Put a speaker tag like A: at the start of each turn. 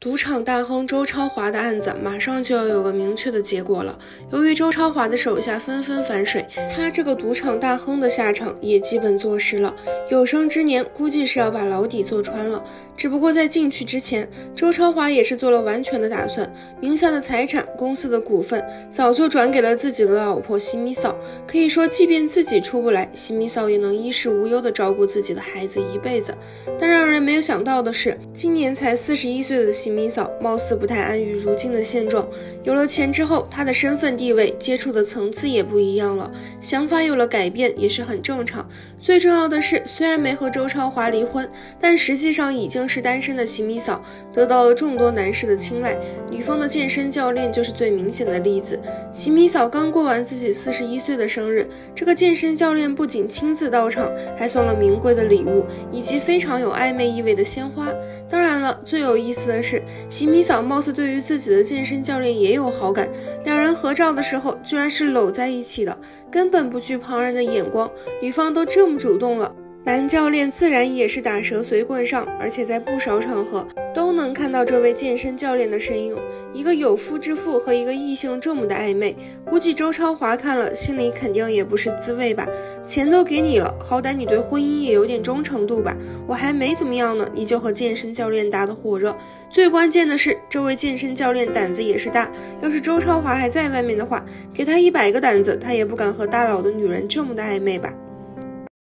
A: 赌场大亨周超华的案子马上就要有个明确的结果了。由于周超华的手下纷纷反水，他这个赌场大亨的下场也基本坐实了。有生之年，估计是要把牢底坐穿了。只不过在进去之前，周超华也是做了完全的打算，名下的财产、公司的股份早就转给了自己的老婆西米嫂。可以说，即便自己出不来，西米嫂也能衣食无忧的照顾自己的孩子一辈子。但让人没有想到的是，今年才四十一岁的西米嫂，貌似不太安于如今的现状。有了钱之后，她的身份地位、接触的层次也不一样了，想法有了改变也是很正常。最重要的是，虽然没和周超华离婚，但实际上已经是单身的喜米嫂得到了众多男士的青睐。女方的健身教练就是最明显的例子。喜米嫂刚过完自己四十一岁的生日，这个健身教练不仅亲自到场，还送了名贵的礼物以及非常有暧昧意味的鲜花。当最有意思的是，洗米嫂貌似对于自己的健身教练也有好感，两人合照的时候居然是搂在一起的，根本不惧旁人的眼光。女方都这么主动了。男教练自然也是打蛇随棍上，而且在不少场合都能看到这位健身教练的身影。一个有夫之妇和一个异性这么的暧昧，估计周超华看了心里肯定也不是滋味吧。钱都给你了，好歹你对婚姻也有点忠诚度吧。我还没怎么样呢，你就和健身教练打得火热。最关键的是，这位健身教练胆子也是大。要是周超华还在外面的话，给他一百个胆子，他也不敢和大佬的女人这么的暧昧吧。